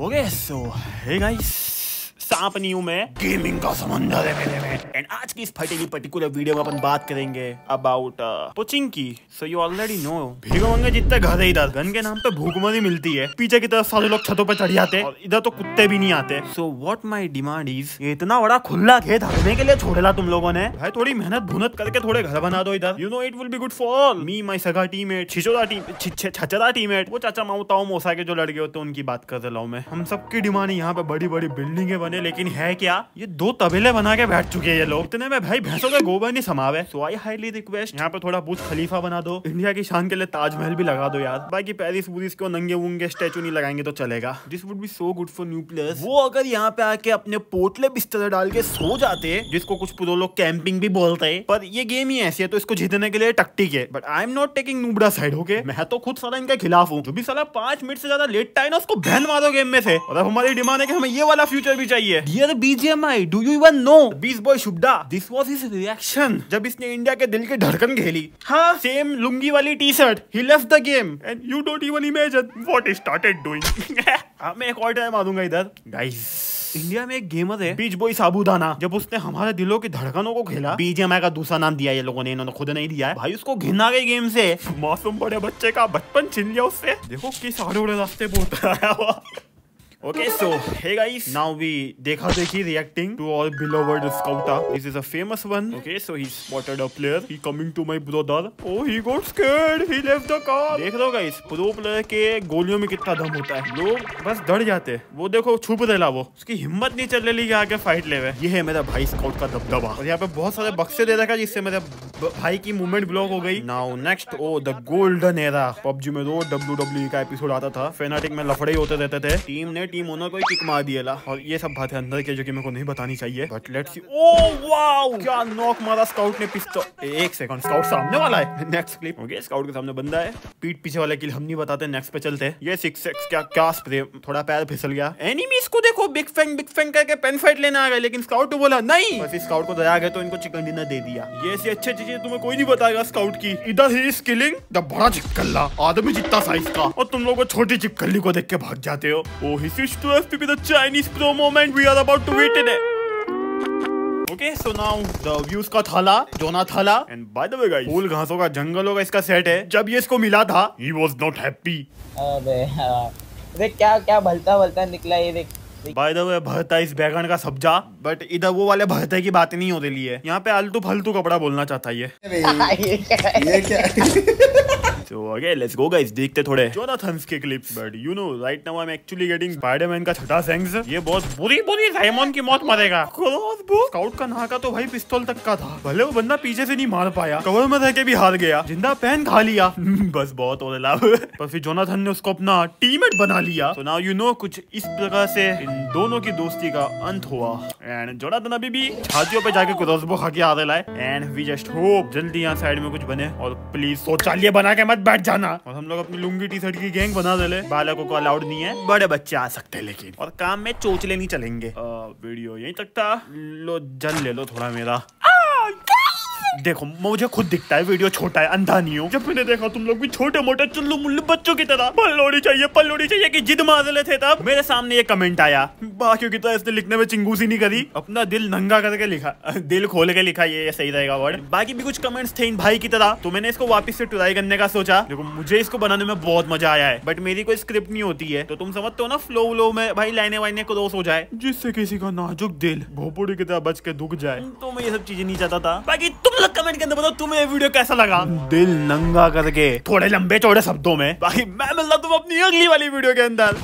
Okay so hey guys सांप नहीं हूँ मैं। गेमिंग का समंदर है मेरे में। एंड आज की इस फटेगी पर्टिकुलर वीडियो में अपन बात करेंगे अबाउट पोचिंग की। सो यू ऑलरेडी नो भीगो मंगे जितने घर है इधर गन के नाम पे भूखमरी मिलती है। पीछे की तरफ़ सारे लोग छतों पर चढ़ जाते हैं और इधर तो कुत्ते भी नहीं आते। So what my demand is इतना बड़ा खुला खेत हरने के लिए छोड़ेला तुम लोगों ने। भाई थोड़ी मेहनत भुनत करके थोड़े घर बना दो इधर। You know it will be good for me my सगा टीममेट छिचोदा टीम छचरा टीममेट वो चाचा माऊ ताऊ मोसा के जो लड़के होते हैं उनकी बात कर रहा हूँ मैं। हम सबकी डिमांड यहाँ पे बड़ी बड़ी बिल्डिंगे बने लेकिन है क्या? ये दो तबेले बना के बैठ चुके हैं ये लोग। इतने में भाई भैंसों का गोबर नहीं समावे सो आई हाईली रिक्वेस्ट यहाँ पे थोड़ा बुज खलीफा बना दो। इंडिया की शान के लिए ताजमहल भी लगा दो यार। बाकी पेरिस वूरिस को नंगे वूँगे स्टेचू नहीं लगाएँगे तो चलेगा। This would be so good for new players वो अगर यहाँ पे आके अपने पोटले बिस्तर डाल के सो जाते, जिसको कुछ पुरो लोग कैंपिंग भी बोलते हैं पर ये गेम ही ऐसी है तो इसको जीतने के लिए टक्टिक है but I am not taking नूबड़ा side okay मैं तो खुद सारा इनके खिलाफ हूँ। जो भी साला पाँच मिनट से ज़्यादा लेट टाइम उसको बहन मारो गेम में से। और अब हमारी डिमांड है कि हमें ये वाला फ्यूचर भी चाहिए। Dear BGMI do you even know beast boy Shubhda this was his reaction जब इसने इंडिया के दिल की धड़कन खेली हाँ। सेम लुंगी वाली T shirt he left the game and you don't even imagine what he started doing मैं एक और टाइम मारूँगा इधर। गाइस इंडिया में एक गेमर है। बीच बॉय साबुदाना जब उसने हमारे दिलों की धड़कनों को खेला बीजेएमआई का दूसरा नाम दिया ये लोगों ने इन्होंने खुद नहीं दिया है। भाई उसको घिना गई गेम से। मासूम बड़े बच्चे का बचपन छिन लिया उससे। देखो किस आड़े रास्ते बोलता है Okay, so hey guys, now we dekha dekhi reacting to all beloved Scouta. This is a famous one. Okay, so he spotted a player. He coming to my brother. Oh, he got scared. He left the car. देख लो guys, pro player के गोलियों में कितना दम होता है लोग बस डर जाते हैं वो देखो छुप रहा वो उसकी हिम्मत नहीं चल रही आगे फाइट ले ये है मेरा भाई स्काउट का दबदबा और यहाँ पे बहुत सारे बक्से दे रखा जिससे मेरे भाई की मूवमेंट ब्लॉक हो गई now next oh the golden era PUBG में डब्ल्यू डब्ल्यू का एपिसोड आता था फेनाटिक में लफड़े होते रहते थे टीम ने टीम ओनर को किक मार दिया ला। और ये सब बातें अंदर की जो कि मेरे को नहीं बतानी चाहिए। But let's see oh wow क्या नॉक मारा स्काउट ने पिस्तौल एक सेकंड स्काउट सामने वाला है। नेक्स्ट क्लिप ओके स्काउट के सामने बंदा है। पीठ पीछे वाले किल हम नहीं बताते नेक्स्ट पे चलते ये सिक्स एक्स क्या क्या स्प्रे थोड़ा पैर फिसल गया। एनिमीज को देखो बिग फैंग बिग फैंग करके पेन फाइट लेने आ गए लेकिन स्काउट तो बोला नहीं! बस स्काउट को दया गए तो इनको चिकन डिनर दे दिया। ये ऐसी अच्छी चीज़ें तुम्हें कोई नहीं बताएगा स्काउट की। इधर ही स्किलिंग द बड़ा चिक्कल्ला आदमी जितना साइज़ का। और तुम लोग छोटी चिक्कली को देख के भाग जाते हो। ओ he switch to FPP the Chinese pro moment we are about to wait in it Okay, so now the views का थाला जोना थाला and by the way guys फूल घासों का जंगल होगा इसका सेट है जब ये इसको मिला था he was not happy. अबे हाँ। देख क्या क्या भलता भलता निकला ये देख। बाय द वे भरता इस बैगन का सब्जा बट इधर वो वाले भरते की बात नहीं ली है। यहाँ पे आलतू फलतू कपड़ा बोलना चाहता है ये। ये क्या? So okay, let's go guys. देखते थोड़े. Jonathan's के clips. But you know, right now I'm actually getting Spider-Man का छठा सेंस ये बहुत बुरी बुरी साइमन की मौत मरेगा. स्काउट का नाका तो भाई पिस्तौल तक का था. भले वो बंदा पीछे से नहीं मार पाया. कवर में रह के भी हार गया. ज़िंदा पैन खा लिया. बस बहुत हो लाभ पर फिर जोनाथन ने उसको अपना टीममेट बना लिया. तो नाउ यू नो कुछ इस प्रकार से इन दोनों की दोस्ती का अंत हुआ. एंड जोनाथन अभी भी छातियों पे जाके क्रॉसबो खा के आ रहा है. एंड वी जस्ट होप जल्दी यहाँ साइड में कुछ बने. और प्लीज़ शौचालय बना के मत बैठ जाना। और हम लोग अपनी लुंगी टी शर्ट की गैंग बना दे बालकों को अलाउड नहीं है। बड़े बच्चे आ सकते हैं लेकिन। और काम में चोचले नहीं चलेंगे। वीडियो यही तक था। लो जल ले लो थोड़ा मेरा। देखो मुझे खुद दिखता है वीडियो छोटा है अंधा नहीं हूँ। जब मैंने देखा तुम लोग भी छोटे मोटे चुल्लू मुल्लू बच्चों की तरह। पल्लोड़ी चाहिए पल्लोड़ी चाहिए कि जिद मार रहे थे तब। मेरे सामने ये कमेंट आया। बाकी की तरह इसने लिखने में चिंगूसी नहीं करी। अपना दिल नंगा करके लिखा दिल खोल के लिखा ये सही रहेगा वर्ड बाकी भी कुछ कमेंट्स थे इन भाई की तरह तो मैंने इसको वापस से ट्राई करने का सोचा। देखो मुझे इसको बनाने में बहुत मज़ा आया है बट मेरी कोई स्क्रिप्ट नहीं होती है। तो तुम समझते हो ना फ्लो व्लो में भाई लाइने वाइने को क्रॉस हो जाए जिससे किसी का नाजुक दिल भोपुड़ी की तरह बच के दुख जाए। तो मैं ये सब चीज़ें नहीं चाहता था। बाकी तुम लोग कमेंट के अंदर बताओ तुम्हें ये वीडियो कैसा लगा? दिल नंगा करके। थोड़े लंबे चौड़े शब्दों में। बाकी मैं मिलता तुम अपनी अगली वाली वीडियो के अंदर।